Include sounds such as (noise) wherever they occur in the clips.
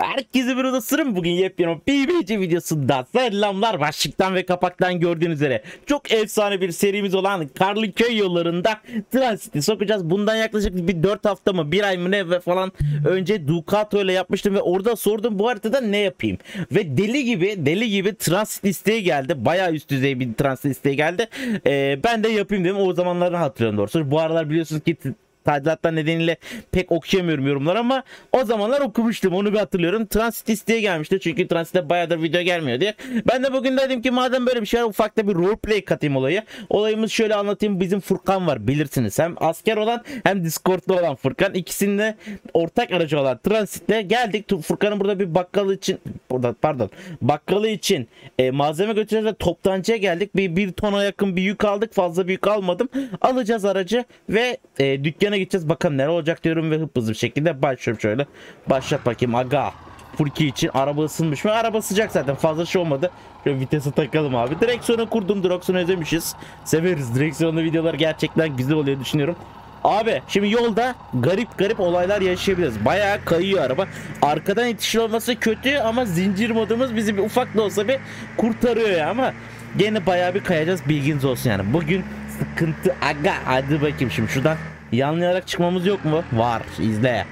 Herkese bir odasırım. Bugün yepyeni BBC videosunda selamlar. Başlıktan ve kapaktan gördüğünüz üzere çok efsane bir serimiz olan Karlı Köy yollarında Transit'i sokacağız. Bundan yaklaşık bir 4 hafta mı 1 ay mı ne ve falan önce Ducato ile yapmıştım ve orada sordum bu haritada ne yapayım. Ve deli gibi deli gibi Transit isteği geldi. Bayağı üst düzey bir Transit isteği geldi. Ee, ben de yapayım dedim. O zamanları hatırlıyorum doğrusu. Bu aralar biliyorsunuz ki tadilatlar nedeniyle pek okuyamıyorum yorumlar ama o zamanlar okumuştum onu bir hatırlıyorum. Transit isteğe gelmişti çünkü Transit'te bayağıdır video gelmiyor diye. Ben de bugün dedim ki madem böyle bir şey var ufakta bir roleplay katayım olayı. Olayımız şöyle anlatayım bizim Furkan var bilirsiniz. Hem asker olan hem Discord'da olan Furkan. ikisinde ortak aracı olan Transit'le geldik. Furkan'ın burada bir bakkalı için burada pardon bakkalı için e, malzeme götüreceğiz ve toptancıya geldik. Bir, bir tona yakın bir yük aldık. Fazla büyük almadım. Alacağız aracı ve e, dükkana gideceğiz. Bakalım ne olacak diyorum ve hıp hızlı bir şekilde başlıyorum şöyle. Başlat bakayım aga. Furki için araba ısınmış mı? Araba sıcak zaten fazla şey olmadı. Şöyle vitesi takalım abi. Direksiyonu kurdum. Direksiyonu özlemişiz. Severiz. Direksiyonlu videolar gerçekten güzel oluyor düşünüyorum. Abi şimdi yolda garip garip olaylar yaşayabiliriz. Bayağı kayıyor araba. Arkadan yetişir olması kötü ama zincir modumuz bizi bir ufak da olsa bir kurtarıyor ya ama gene bayağı bir kayacağız bilginiz olsun yani. Bugün sıkıntı aga hadi bakayım şimdi şuradan yanlayarak çıkmamız yok mu? Var izle.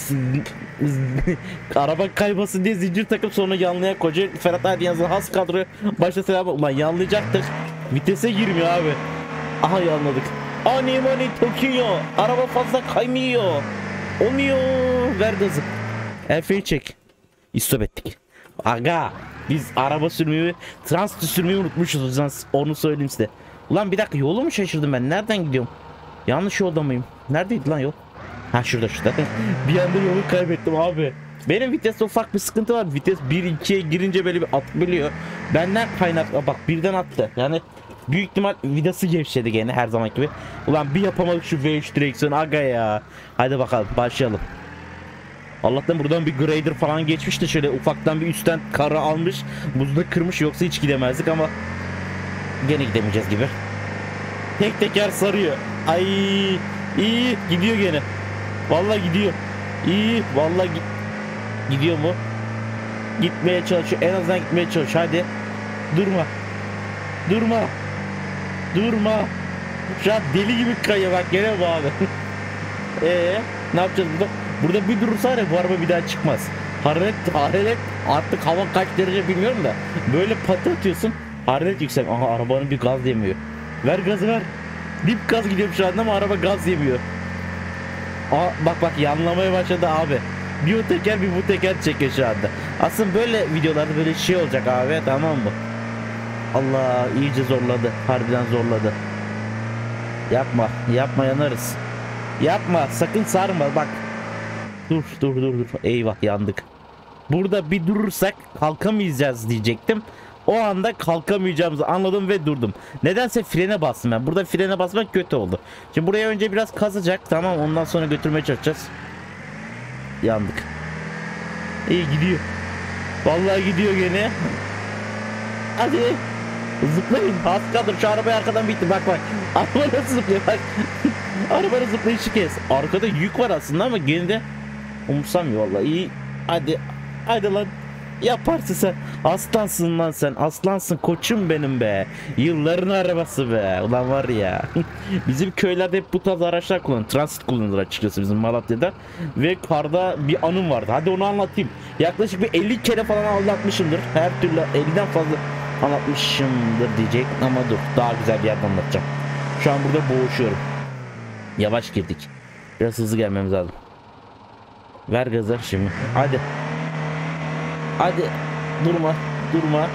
(laughs) Araba kaymasın diye zincir takıp sonra yanlayan koca Ferhat Aydın has kadro başta selam ulan yanlayacaktık. Vitese girmiyor abi. Aha yanladık. Ani mani Tokyo. Araba fazla kaymıyor. Olmuyor. Ver gazı. Efe'yi çek. İstop ettik. Aga. Biz araba sürmeyi, transit sürmeyi unutmuşuz. Onu söyleyeyim size. Ulan bir dakika yolu mu şaşırdım ben? Nereden gidiyorum? Yanlış yolda mıyım? Neredeydi lan yol? Ha şurada şurada. (laughs) bir anda yolu kaybettim abi. Benim viteste ufak bir sıkıntı var. Vites 1-2'ye girince böyle bir atabiliyor. Benden kaynak bak birden attı. Yani büyük ihtimal vidası gevşedi gene her zaman gibi. Ulan bir yapamadık şu V3 direksiyonu aga ya. Hadi bakalım başlayalım. Allah'tan buradan bir grader falan geçmişti şöyle ufaktan bir üstten karı almış. Buzda kırmış yoksa hiç gidemezdik ama gene gidemeyeceğiz gibi. Tek teker sarıyor. Ay iyi gidiyor gene. Vallahi gidiyor. İyi vallahi gi gidiyor mu? Gitmeye çalışıyor. En azından gitmeye çalışıyor. Hadi. Durma. Durma. Durma. Şu an deli gibi kayıyor bak gene bu abi. Eee (laughs) ne yapacağız burada? Burada bir durursa var bu araba bir daha çıkmaz. Hararet, hararet artık hava kaç derece bilmiyorum da. Böyle pati atıyorsun. Hararet yüksek. Aha arabanın bir gaz yemiyor. Ver gazı ver. Dip gaz gidiyorum şu anda ama araba gaz yemiyor. Aa, bak bak yanlamaya başladı abi. Bir o teker bir bu teker çekiyor şu anda. Aslında böyle videolarda böyle şey olacak abi tamam mı? Allah iyice zorladı. Harbiden zorladı. Yapma. Yapma yanarız. Yapma. Sakın sarma bak. Dur dur dur dur. Eyvah yandık. Burada bir durursak kalkamayacağız diyecektim. O anda kalkamayacağımızı anladım ve durdum. Nedense frene bastım ben. Burada frene basmak kötü oldu. Şimdi buraya önce biraz kazacak. Tamam ondan sonra götürmeye çalışacağız. Yandık. İyi gidiyor. Vallahi gidiyor gene. Hadi. Zıplayın. Az kaldır. Şu arabayı arkadan bitti. Bak bak. (laughs) Araba nasıl zıplıyor bak. (laughs) Arabanın zıplayışı kes. Arkada yük var aslında ama gene de umursamıyor vallahi. İyi. Hadi. Hadi lan. Yaparsın sen. Aslansın lan sen. Aslansın koçum benim be. Yılların arabası be. Ulan var ya. (laughs) bizim köylerde hep bu tarz araçlar kullanılır. Transit kullanılır açıkçası bizim Malatya'da. Ve karda bir anım vardı. Hadi onu anlatayım. Yaklaşık bir 50 kere falan anlatmışımdır. Her türlü 50'den fazla anlatmışımdır diyecek. Ama dur daha güzel bir yerde anlatacağım. Şu an burada boğuşuyorum. Yavaş girdik. Biraz hızlı gelmemiz lazım. Ver gazı şimdi. Hadi. Hadi. Durma durma.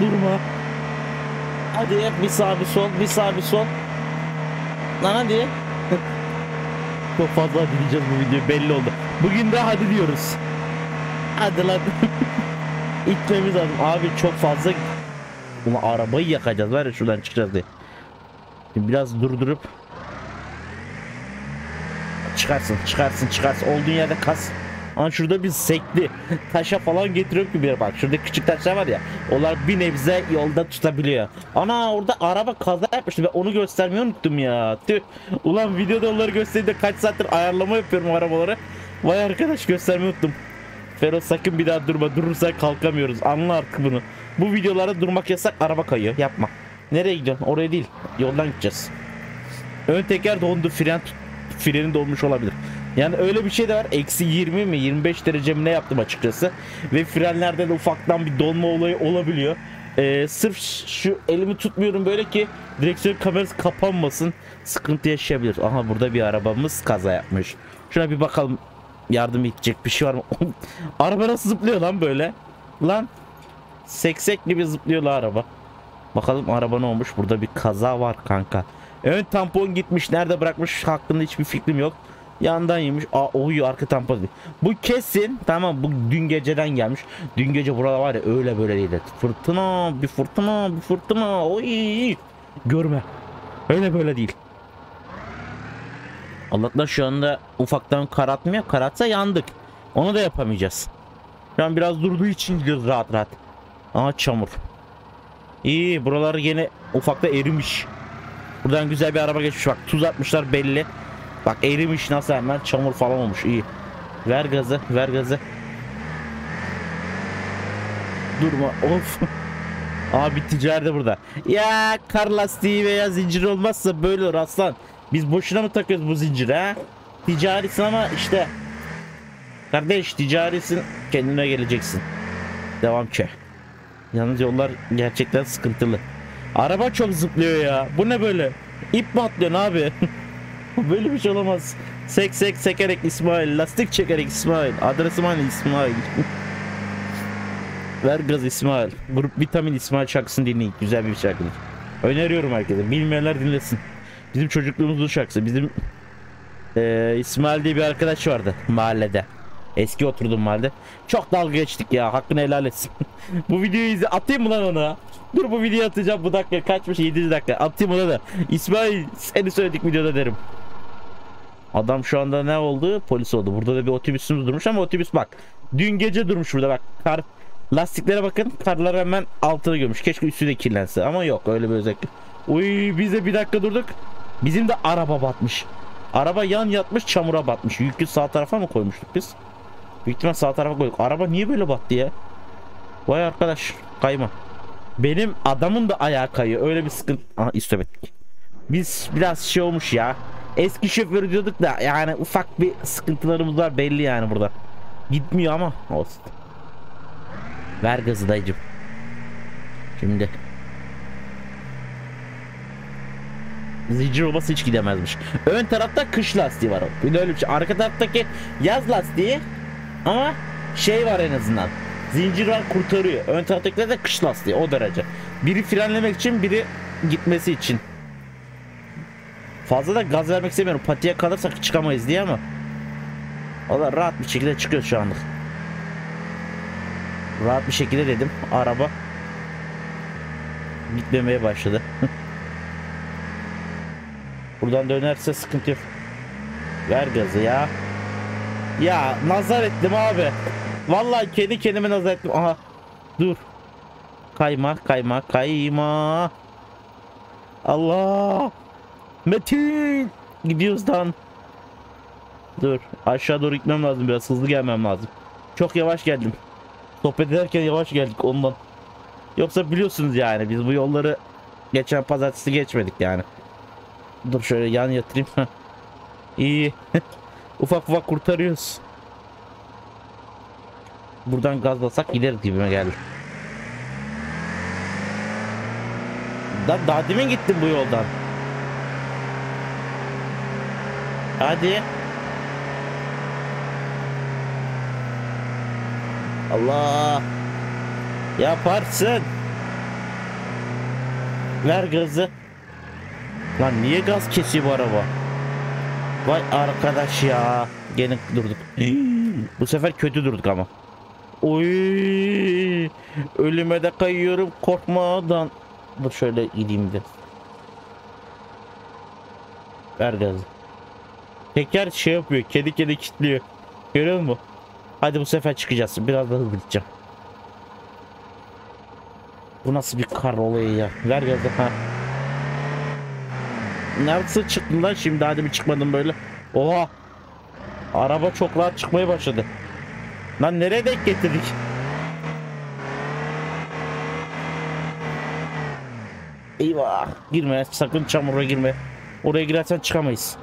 Durma. Hadi bir sağ bir sol bir sağ bir sol. Lan hadi. (laughs) Çok fazla hadi diyeceğiz bu video belli oldu. Bugün de hadi diyoruz. Hadi lan. (laughs) İtmemiz lazım. Abi çok fazla Ulan arabayı yakacağız var ya şuradan çıkacağız diye. Şimdi biraz durdurup çıkarsın çıkarsın çıkarsın. Olduğun yerde kas An şurada bir sekli (laughs) taşa falan getiriyor ki bir bak. Şurada küçük taşlar var ya. Onlar bir nebze yolda tutabiliyor. Ana orada araba kaza yapmıştı ve onu göstermeyi unuttum ya. Tüh. Ulan videoda onları gösterdi kaç saattir ayarlama yapıyorum arabaları. Vay arkadaş göstermeyi unuttum. Fero sakın bir daha durma. Durursan kalkamıyoruz. Anla artık bunu. Bu videolarda durmak yasak. Araba kayıyor. Yapma. Nereye gidiyorsun? Oraya değil. Yoldan gideceğiz. Ön teker dondu. Fren freni donmuş olabilir. Yani öyle bir şey de var. Eksi 20 mi 25 derece mi ne yaptım açıkçası. Ve frenlerde de ufaktan bir donma olayı olabiliyor. Ee, sırf şu elimi tutmuyorum böyle ki direksiyon kamerası kapanmasın. Sıkıntı yaşayabilir. Aha burada bir arabamız kaza yapmış. Şuna bir bakalım. Yardım edecek bir şey var mı? (laughs) araba nasıl zıplıyor lan böyle? Lan. Seksek gibi zıplıyor la araba. Bakalım araba ne olmuş? Burada bir kaza var kanka. Ön tampon gitmiş. Nerede bırakmış hakkında hiçbir fikrim yok. Yandan yemiş. Aa oy arka tampon. Bu kesin tamam bu dün geceden gelmiş. Dün gece burada var ya öyle böyle değil. Fırtına bir fırtına bir fırtına. Oy. Görme. Öyle böyle değil. Allah'tan şu anda ufaktan karatmıyor. Karatsa yandık. Onu da yapamayacağız. Şu an biraz durduğu için gidiyoruz rahat rahat. Aa çamur. İyi buralar yine ufakta erimiş. Buradan güzel bir araba geçmiş bak tuz atmışlar belli. Bak erimiş nasıl hemen çamur falan olmuş iyi. Ver gazı ver gazı. Durma of. (laughs) Abi ticari de burada. Ya kar lastiği veya zincir olmazsa böyle olur aslan. Biz boşuna mı takıyoruz bu zinciri ha? Ticarisin ama işte. Kardeş ticarisin kendine geleceksin. Devam ki. Yalnız yollar gerçekten sıkıntılı. Araba çok zıplıyor ya. Bu ne böyle? İp mi atlıyorsun abi? (laughs) (laughs) böyle bir şey olamaz. Sek sek sekerek İsmail. Lastik çekerek İsmail. Adresim aynı İsmail. (laughs) Ver gaz İsmail. Grup Vitamin İsmail şarkısını dinleyin. Güzel bir şarkıdır. Öneriyorum herkese. Bilmeyenler dinlesin. Bizim çocukluğumuzun şarkısı. Bizim eee, İsmail diye bir arkadaş vardı mahallede. Eski oturduğum mahallede. Çok dalga geçtik ya. Hakkını helal etsin. (laughs) bu videoyu izle. Atayım mı lan ona? Dur bu videoyu atacağım. Bu dakika kaçmış? 7 dakika. Atayım ona da. İsmail seni söyledik videoda derim. Adam şu anda ne oldu? Polis oldu. Burada da bir otobüsümüz durmuş ama otobüs bak. Dün gece durmuş burada bak. Kar lastiklere bakın. Karlar hemen altına gömüş. Keşke üstü de kirlense ama yok öyle bir özellik. Uy biz de bir dakika durduk. Bizim de araba batmış. Araba yan yatmış çamura batmış. Yükü sağ tarafa mı koymuştuk biz? Büyük ihtimal sağ tarafa koyduk. Araba niye böyle battı ya? Vay arkadaş kayma. Benim adamın da ayağı kayıyor. Öyle bir sıkıntı. Aha istop Biz biraz şey olmuş ya. Eski şoförü diyorduk da yani ufak bir sıkıntılarımız var belli yani burada. Gitmiyor ama olsun. Ver gazı dayıcım. Şimdi. Zincir olması hiç gidemezmiş. Ön tarafta kış lastiği var. Bir de öyle bir şey. Arka taraftaki yaz lastiği ama şey var en azından. Zincir var kurtarıyor. Ön taraftakiler de kış lastiği o derece. Biri frenlemek için biri gitmesi için. Fazla da gaz vermek istemiyorum. Patiye kalırsak çıkamayız diye ama. Valla rahat bir şekilde çıkıyoruz şu anlık. Rahat bir şekilde dedim. Araba gitmemeye başladı. (laughs) Buradan dönerse sıkıntı yok. Ver gazı ya. Ya nazar ettim abi. Vallahi kendi kendime nazar ettim. Aha. Dur. Kayma kayma kayma. Allah. Metin. Gidiyoruz lan. Dur. Aşağı doğru gitmem lazım biraz. Hızlı gelmem lazım. Çok yavaş geldim. Sohbet ederken yavaş geldik ondan. Yoksa biliyorsunuz yani biz bu yolları geçen pazartesi geçmedik yani. Dur şöyle yan yatırayım. İyi. (laughs) ufak ufak kurtarıyoruz. Buradan gazlasak gideriz gibime geldi. Da daha demin gittim bu yoldan. Hadi. Allah. Yaparsın. Ver gazı. Lan niye gaz kesiyor bu araba? Vay arkadaş ya. Gene durduk. (laughs) bu sefer kötü durduk ama. Oy! Ölüme de kayıyorum korkmadan. Dur şöyle gideyim de. Ver gazı. Teker şey yapıyor. Kedi kedi kilitliyor. Görüyor musun? Hadi bu sefer çıkacağız. Biraz daha hızlı gideceğim. Bu nasıl bir kar olayı ya? Ver gazı. Ha. Nasıl çıktın lan şimdi? Hadi bir çıkmadım böyle. Oha. Araba çok rahat çıkmaya başladı. Lan nereye denk getirdik? Eyvah. Girme sakın çamura girme. Oraya girersen çıkamayız.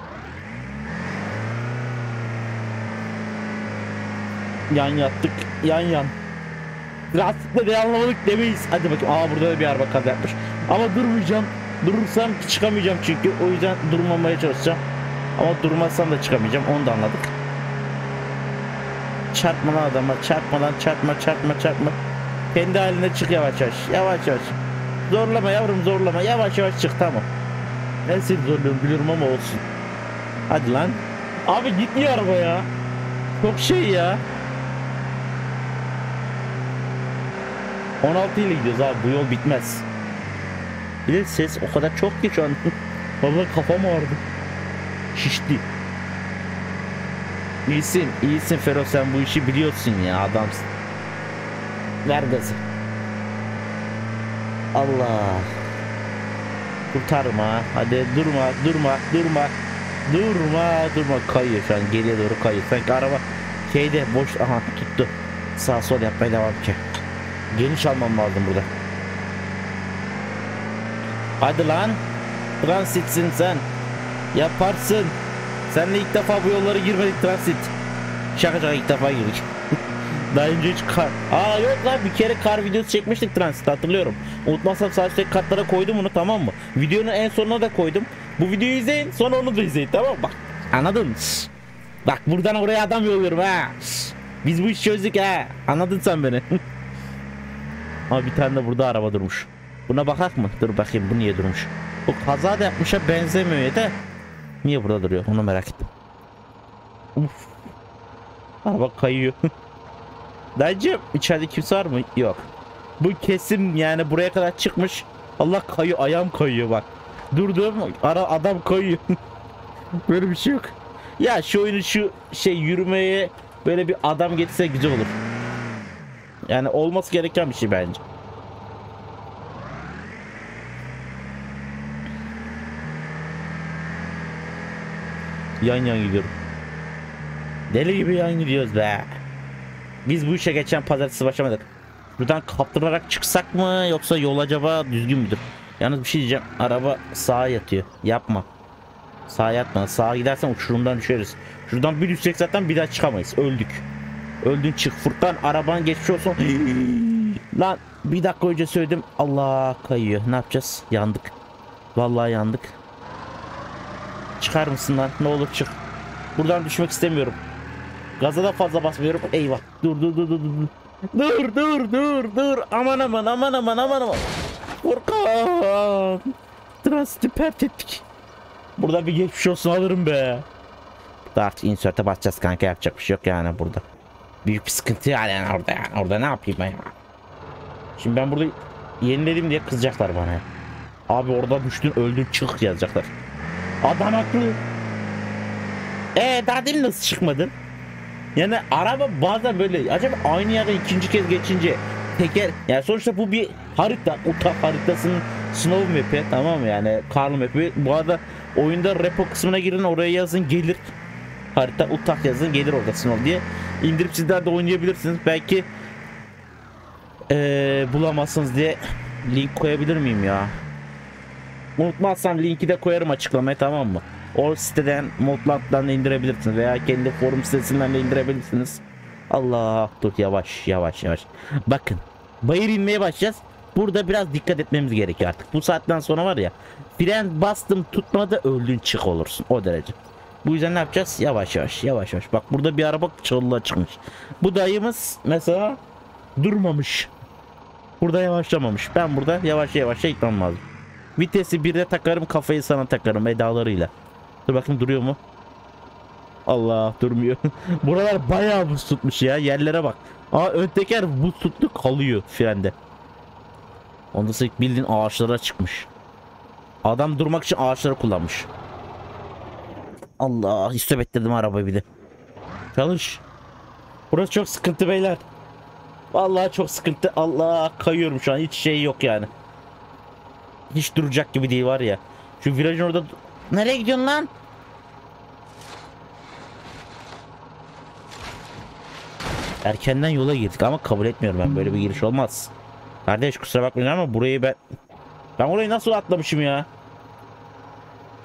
Yan yattık. Yan yan. Lastikle de anlamadık demeyiz. Hadi bakayım. Aa burada da bir araba kaza yapmış. Ama durmayacağım. Durursam çıkamayacağım çünkü. O yüzden durmamaya çalışacağım. Ama durmazsam da çıkamayacağım. Onu da anladık. Çarpma lan adama. Çarpmadan çarpma çarpma çarpma. Kendi haline çık yavaş yavaş. Yavaş yavaş. Zorlama yavrum zorlama. Yavaş yavaş çık tamam. Ben seni zorluyorum biliyorum ama olsun. Hadi lan. Abi gitmiyor araba ya. Çok şey ya. 16 ile gidiyoruz abi bu yol bitmez. Bir de ses o kadar çok ki şu an. (laughs) Valla kafam ağrıdı. Şişti. İyisin, iyisin Fero sen bu işi biliyorsun ya adamsın. Ver gazı. Allah. Kurtarma. Hadi durma, durma, durma. Durma, durma. Kayıyor şu an geriye doğru kayıyor. Sanki araba şeyde boş. Aha tuttu. Sağ sol yapmaya devam ki. Geniş almam lazım burada. Hadi lan. Transitsin sen. Yaparsın. Seninle ilk defa bu yolları girmedik transit. Şaka şaka ilk defa girdik. (laughs) Daha önce hiç kar... Aa yok lan bir kere kar videosu çekmiştik transit hatırlıyorum. Unutmazsam üstteki kartlara koydum bunu tamam mı? Videonun en sonuna da koydum. Bu videoyu izleyin sonra onu da izleyin tamam mı? Bak anladın mı? Bak buradan oraya adam yolluyorum ha. Biz bu işi çözdük ha. Anladın sen beni. (laughs) Ama bir tane de burada araba durmuş. Buna bakak mı? Dur bakayım bu niye durmuş. Bu kaza da yapmışa benzemiyor da. Niye burada duruyor? Onu merak ettim. Uf. Araba kayıyor. (laughs) Dayıcım içeride kimse var mı? Yok. Bu kesim yani buraya kadar çıkmış. Allah kayıyor ayağım kayıyor bak. Durdum ara adam kayıyor. (laughs) böyle bir şey yok. Ya şu oyunu şu şey yürümeye böyle bir adam getirse güzel olur. Yani olması gereken bir şey bence. Yan yan gidiyorum. Deli gibi yan gidiyoruz be. Biz bu işe geçen pazartesi başlamadık. Buradan kaptırarak çıksak mı yoksa yol acaba düzgün müdür? Yalnız bir şey diyeceğim. Araba sağa yatıyor. Yapma. Sağa yatma. Sağa gidersen uçurumdan düşeriz. Şuradan bir düşecek zaten bir daha çıkamayız. Öldük. Öldün çık. Furkan araban geçmiş olsun. Lan bir dakika önce söyledim. Allah kayıyor. Ne yapacağız? Yandık. Vallahi yandık. Çıkar mısın lan? Ne olur çık. Buradan düşmek istemiyorum. Gaza da fazla basmıyorum. Eyvah. Dur dur dur dur dur. Dur dur dur dur. Aman aman aman aman aman aman. Furkan. Transiti pert ettik. Burada bir geçmiş olsun alırım be. Artık insert'e basacağız kanka yapacak bir şey yok yani burada. Büyük bir sıkıntı yani, yani orada yani. Orada ne yapayım ben ya. Şimdi ben burada yeniledim diye kızacaklar bana. Abi orada düştün öldün çık yazacaklar. Adam haklı. Ee daha demin nasıl çıkmadın? Yani araba bazen böyle acaba aynı yere ikinci kez geçince teker yani sonuçta bu bir harita uta haritasının snow map'i tamam mı yani karlı map'i bu arada oyunda repo kısmına girin oraya yazın gelir harita utak yazın gelir orada snow diye indirip sizler de oynayabilirsiniz belki ee, bulamazsınız diye link koyabilir miyim ya unutmazsam linki de koyarım açıklamaya tamam mı o siteden modlardan da indirebilirsiniz veya kendi forum sitesinden de indirebilirsiniz. Allah dur yavaş yavaş yavaş. Bakın bayır inmeye başlayacağız. Burada biraz dikkat etmemiz gerekiyor artık. Bu saatten sonra var ya fren bastım tutmadı öldün çık olursun o derece. Bu yüzden ne yapacağız? Yavaş yavaş yavaş yavaş. Bak burada bir araba çalılığa çıkmış. Bu dayımız mesela durmamış. Burada yavaşlamamış. Ben burada yavaş yavaş gitmem lazım. Vitesi bir de takarım kafayı sana takarım edalarıyla. Dur bakayım duruyor mu? Allah durmuyor. (laughs) Buralar bayağı buz tutmuş ya. Yerlere bak. Aa ön buz tuttu kalıyor frende. Ondan sonra bildiğin ağaçlara çıkmış. Adam durmak için ağaçları kullanmış. Allah istop ettirdim arabayı bir de. Çalış. Burası çok sıkıntı beyler. Vallahi çok sıkıntı. Allah kayıyorum şu an. Hiç şey yok yani. Hiç duracak gibi değil var ya. Şu virajın orada Nereye gidiyorsun lan? Erkenden yola girdik ama kabul etmiyorum ben böyle bir giriş olmaz. Kardeş kusura bakmayın ama burayı ben ben orayı nasıl atlamışım ya?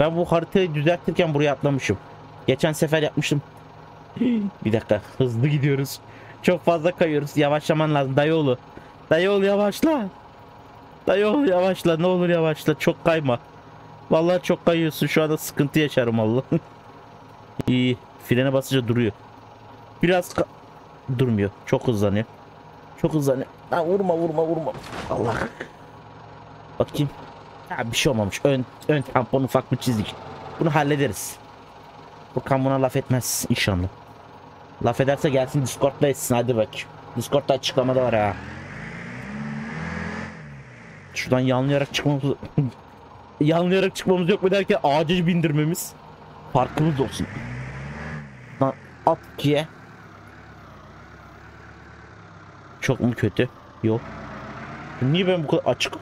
Ben bu haritayı düzeltirken buraya atlamışım. Geçen sefer yapmıştım. (gasps) Bir dakika hızlı gidiyoruz. Çok fazla kayıyoruz. Yavaşlaman lazım dayıoğlu. Dayıoğlu yavaşla. Dayıoğlu yavaşla ne olur yavaşla çok kayma. Vallahi çok kayıyorsun şu anda sıkıntı yaşarım Allah. (laughs) İyi frene basınca duruyor. Biraz durmuyor. Çok hızlanıyor. Çok hızlanıyor. Lan vurma vurma vurma. Allah. Bakayım. Ya bir şey olmamış. Ön ön tampon ufak bir çizik. Bunu hallederiz. Furkan buna laf etmez inşallah. Laf ederse gelsin Discord'da etsin hadi bak. Discord'da açıklamada var ha. Şuradan yanlayarak çıkmamız (laughs) yanlayarak çıkmamız yok mu derken acil bindirmemiz farkımız olsun. Lan at kiye. Çok mu kötü? Yok. Niye ben bu kadar açık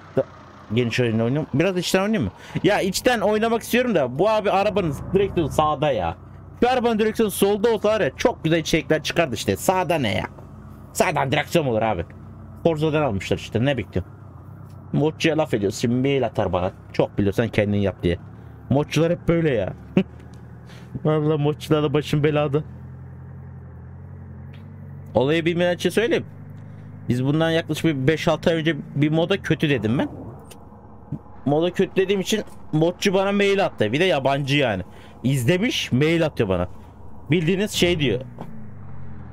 geniş oyun oynuyorum? Biraz içten oynayayım mı? Ya içten oynamak istiyorum da bu abi arabanın direksiyonu sağda ya. Şu arabanın direksiyonu solda olsa var ya çok güzel içerikler çıkardı işte. Sağda ne ya? Sağdan direksiyon olur abi. Forza'dan almışlar işte ne bekliyorsun? Moççuya laf ediyorsun. Şimdi mail atar bana. Çok biliyorsan kendin yap diye. Moççular hep böyle ya. (laughs) Vallahi moççularla başım belada. Olayı bilmeyen için söyleyeyim. Biz bundan yaklaşık bir 5-6 ay önce bir moda kötü dedim ben. Moda kötü dediğim için modcu bana mail attı. Bir de yabancı yani. İzlemiş mail atıyor bana. Bildiğiniz şey diyor.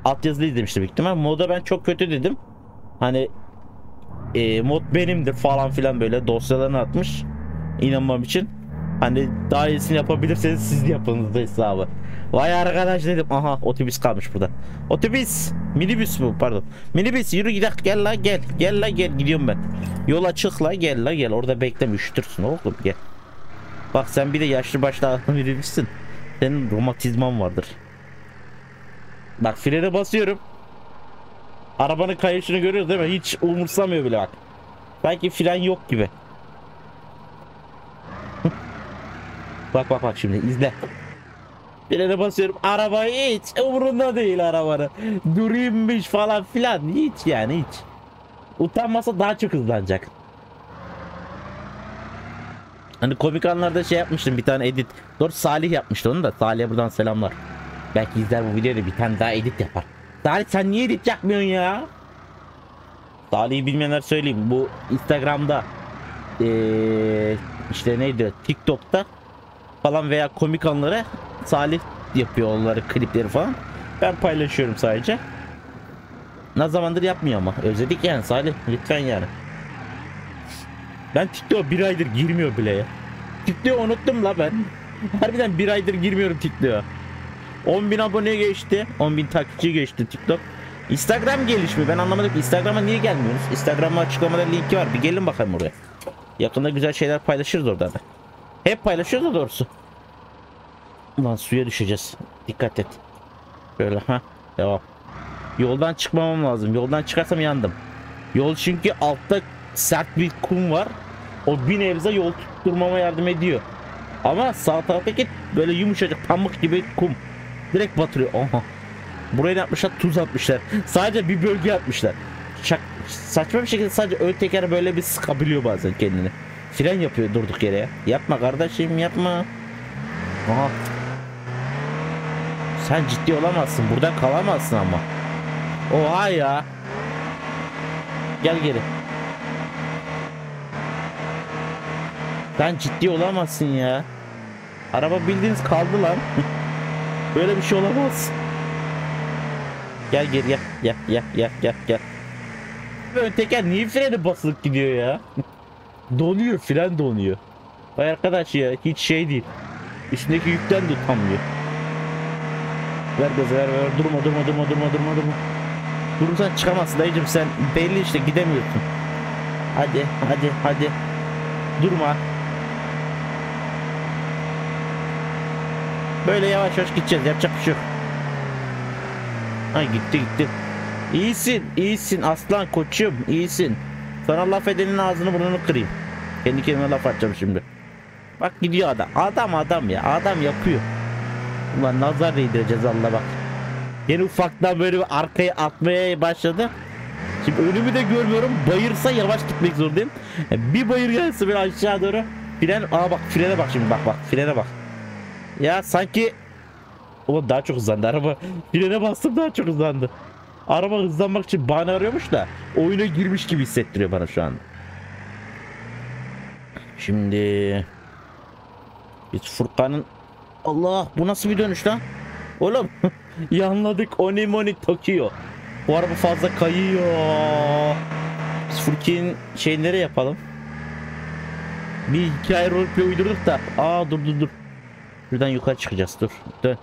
Altyazılı izlemiştim büyük ihtimal. Moda ben çok kötü dedim. Hani e, mod benimdir falan filan böyle dosyalarını atmış. İnanmam için. Hani daha iyisini yapabilirseniz siz yapınız da hesabı. Vay arkadaş dedim. Aha otobüs kalmış burada. Otobüs. Minibüs bu pardon. Minibüs yürü gidelim gel la gel. Gel la gel gidiyorum ben. Yol açık la gel la gel. Orada bekleme üşütürsün oğlum gel. Bak sen bir de yaşlı başlı adam minibüsün. Senin romatizman vardır. Bak frene basıyorum. Arabanın kayışını görüyoruz değil mi? Hiç umursamıyor bile bak. Belki fren yok gibi. (laughs) bak bak bak şimdi izle. Frene basıyorum. Araba hiç umurunda değil arabanın. Durayımmış falan filan. Hiç yani hiç. Utanmasa daha çok hızlanacak. Hani komik anlarda şey yapmıştım bir tane edit. Doğru Salih yapmıştı onu da. Salih'e buradan selamlar. Belki izler bu videoyu bir tane daha edit yapar. Salih sen niye edit yapmıyorsun ya? Salih'i bilmeyenler söyleyeyim. Bu Instagram'da ee, işte neydi TikTok'ta falan veya komik anları Salih yapıyor onları klipleri falan. Ben paylaşıyorum sadece. Ne zamandır yapmıyor ama. Özledik yani Salih lütfen yani. Ben TikTok'a bir aydır girmiyor bile ya. TikTok'u unuttum la ben. Harbiden bir aydır girmiyorum TikTok'a. 10.000 abone geçti. 10.000 takipçi geçti TikTok. Instagram gelişmiyor. Ben anlamadım ki Instagram'a niye gelmiyoruz? Instagram'a açıklamada linki var. Bir gelin bakalım oraya. Yakında güzel şeyler paylaşırız orada da. Hep paylaşıyoruz da doğrusu. Ulan suya düşeceğiz. Dikkat et. Böyle ha. Devam. Yoldan çıkmamam lazım. Yoldan çıkarsam yandım. Yol çünkü altta sert bir kum var. O bir nebze yol tutturmama yardım ediyor. Ama sağ taraftaki böyle yumuşacık pamuk gibi kum. Direkt batırıyor. Aha. Buraya ne yapmışlar? Tuz atmışlar. Sadece bir bölge atmışlar. Şak, saçma bir şekilde sadece ön teker böyle bir sıkabiliyor bazen kendini. Fren yapıyor durduk yere ya. Yapma kardeşim yapma. Aha. Sen ciddi olamazsın. Burada kalamazsın ama. Oha ya. Gel geri. Sen ciddi olamazsın ya. Araba bildiğiniz kaldı lan. (laughs) Böyle bir şey olamaz. Gel geri gel gel gel gel gel gel. Ön teker niye freni basılıp gidiyor ya? (laughs) donuyor fren donuyor. Vay arkadaş ya hiç şey değil. Üstündeki yükten de utanmıyor. Ver gazı ver ver durma durma durma durma durma durma. Durursan çıkamazsın dayıcım sen belli işte gidemiyorsun. Hadi hadi hadi. Durma. Böyle yavaş yavaş gideceğiz yapacak bir şey yok. Ay gitti gitti. İyisin iyisin aslan koçum iyisin. Sana laf edenin ağzını burnunu kırayım. Kendi kendime laf atacağım şimdi. Bak gidiyor adam. Adam adam ya. Adam yapıyor. Ulan nazar değdireceğiz Allah bak. Yeni ufaktan böyle arkaya atmaya başladı. Şimdi önümü de görmüyorum. Bayırsa yavaş gitmek zorundayım. E, Bir bayır gelse böyle aşağı doğru. Fren, aa bak frene bak şimdi bak bak frene bak. Ya sanki Oğlum daha çok hızlandı araba. Frene bastım daha çok hızlandı. Araba hızlanmak için bahane arıyormuş da oyuna girmiş gibi hissettiriyor bana şu an. Şimdi biz Furkan'ın Allah bu nasıl bir dönüş lan? Oğlum (laughs) yanladık Onimoni Tokyo. Bu araba fazla kayıyor. Biz Furkan'ın şeyleri yapalım. Bir hikaye roleplay uydurduk da. Aa dur dur dur. Şuradan yukarı çıkacağız dur. Dön.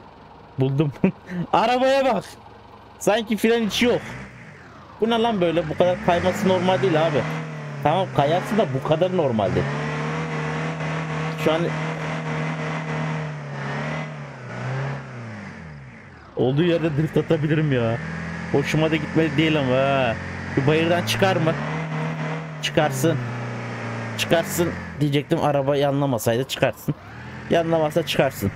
Buldum. (laughs) Arabaya bak. Sanki fren içi yok. Bu ne lan böyle? Bu kadar kayması normal değil abi. Tamam kayarsın da bu kadar normal değil. Şu an olduğu yerde drift atabilirim ya. Hoşuma da gitmedi değil ama ha. Şu bayırdan çıkar mı? Çıkarsın. Çıkarsın diyecektim araba yanlamasaydı çıkarsın. Yanlamazsa çıkarsın.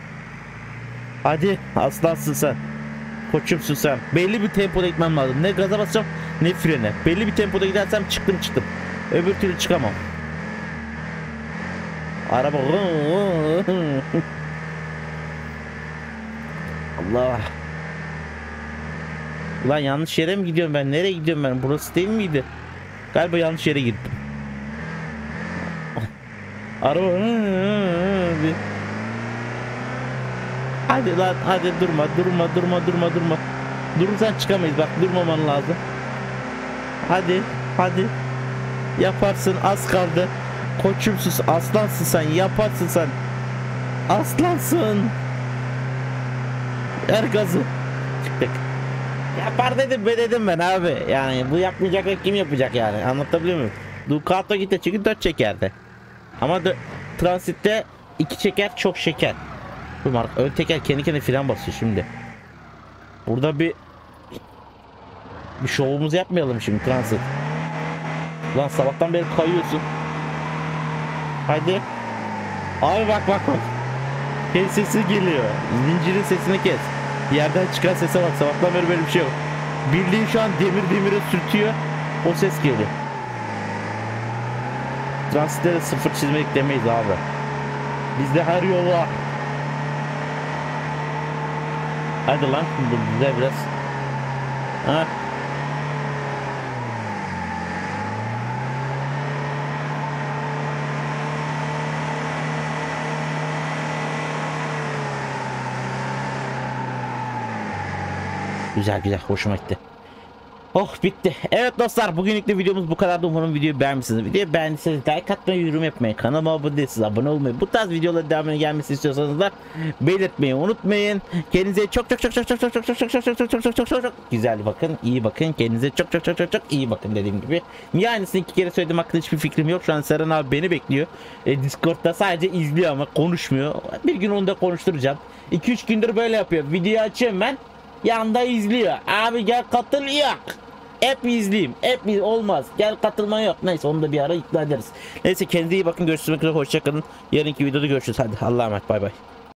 Hadi aslansın sen. Koçumsun sen. Belli bir tempoda gitmem lazım. Ne gaza basacağım ne frene. Belli bir tempoda gidersem çıktım çıktım. Öbür türlü çıkamam. Araba (laughs) Allah. Ulan yanlış yere mi gidiyorum ben? Nereye gidiyorum ben? Burası değil miydi? Galiba yanlış yere gittim. (laughs) Araba Hadi lan hadi durma durma durma durma durma. Durursan çıkamayız bak durmaman lazım. Hadi hadi. Yaparsın az kaldı. Koçumsuz aslansın sen yaparsın sen. Aslansın. Ver gazı. Yapar dedim be dedim ben abi. Yani bu yapmayacak kim yapacak yani anlatabiliyor muyum? Ducato gitti çünkü 4 çekerdi. Ama transitte 2 çeker çok şeker. Bu mark ön teker kendi kendine fren basıyor şimdi. Burada bir bir şovumuzu yapmayalım şimdi transit. Lan sabahtan beri kayıyorsun. Haydi. Abi bak bak bak. Kes sesi geliyor. Zincirin sesini kes. Yerden çıkan sese bak. Sabahtan beri böyle bir şey yok. Bildiğin şu an demir demire sürtüyor. O ses geliyor. Transitte de sıfır çizmelik demeyiz abi. Bizde her yol var. Hadi lan bize biraz. Ha. Güzel güzel hoşuma gitti. Oh bitti. Evet dostlar bugünlük de videomuz bu kadar. Umarım videoyu beğenmişsiniz. Videoyu beğendiyseniz like atmayı, yorum yapmayı, kanalıma abone değilseniz abone olmayı, bu tarz videoların devamını gelmesini istiyorsanız da belirtmeyi unutmayın. Kendinize çok çok çok çok çok çok çok çok çok çok çok çok çok çok çok çok güzel bakın, iyi bakın. Kendinize çok çok çok çok çok iyi bakın dediğim gibi. Niye aynısını iki kere söyledim hakkında hiçbir fikrim yok. Şu an Seren abi beni bekliyor. E, Discord'da sadece izliyor ama konuşmuyor. Bir gün onu da konuşturacağım. 2-3 gündür böyle yapıyor. Video açıyorum ben. Yanda izliyor. Abi gel katıl yok. Hep izleyeyim. Hep iz- olmaz. Gel katılma yok. Neyse onu da bir ara ikna ederiz. Neyse kendinize iyi bakın. Görüşmek üzere. Hoşçakalın. Yarınki videoda görüşürüz. Hadi Allah'a emanet. Bay bay.